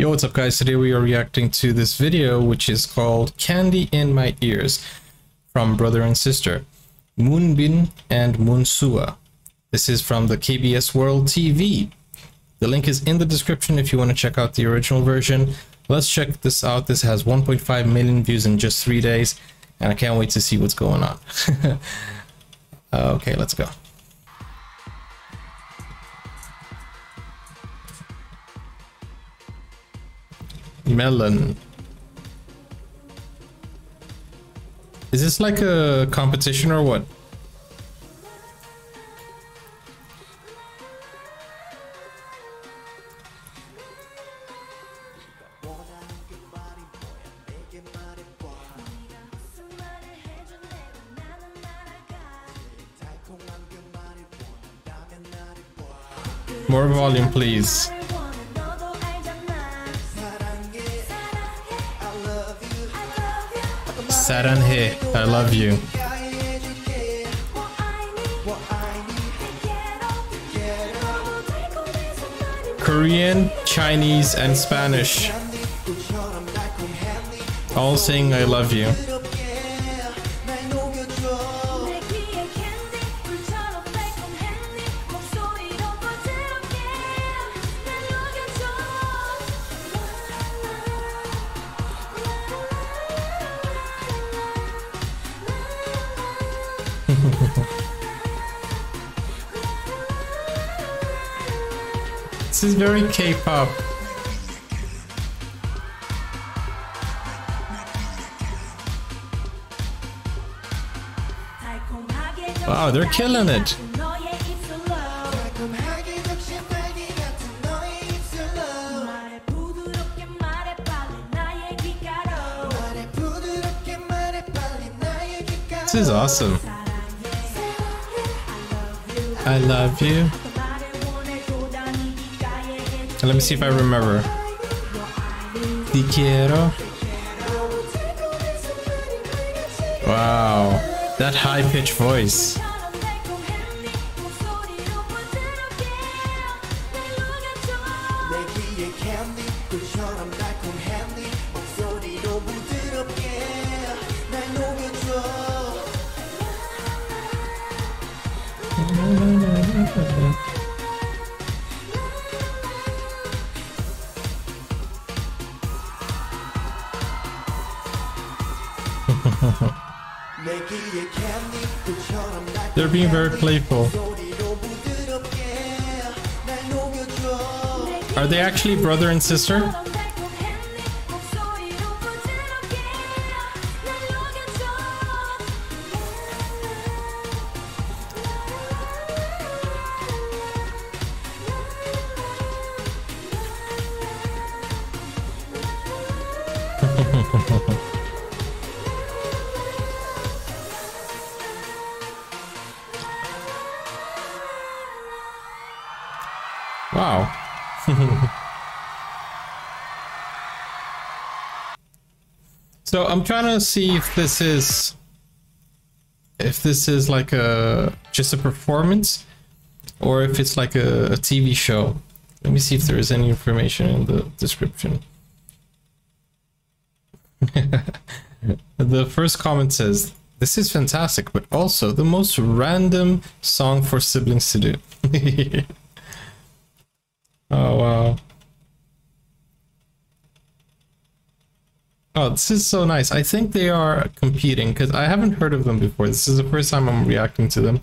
Yo, what's up guys? Today we are reacting to this video which is called Candy in My Ears from brother and sister Moonbin and Moonsua. This is from the KBS World TV. The link is in the description if you want to check out the original version. Let's check this out. This has 1.5 million views in just three days and I can't wait to see what's going on. Uh, okay, let's go. Melon. Is this like a competition or what? More volume, please. sat here. I love you. Korean, Chinese, and Spanish all saying I love you. This is very K-pop. Wow, they're killing it. This is awesome. I love you. Let me see if I remember. Te quiero. Wow, that high pitched voice. They're being very playful. Are they actually brother and sister? Wow. so I'm trying to see if this is if this is like a just a performance or if it's like a, a TV show. Let me see if there is any information in the description. the first comment says, This is fantastic, but also the most random song for siblings to do. Oh, wow. Oh, this is so nice. I think they are competing because I haven't heard of them before. This is the first time I'm reacting to them.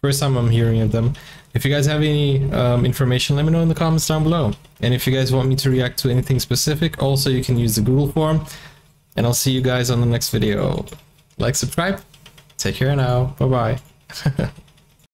First time I'm hearing of them. If you guys have any um, information, let me know in the comments down below. And if you guys want me to react to anything specific, also you can use the Google form. And I'll see you guys on the next video. Like, subscribe. Take care now. Bye-bye.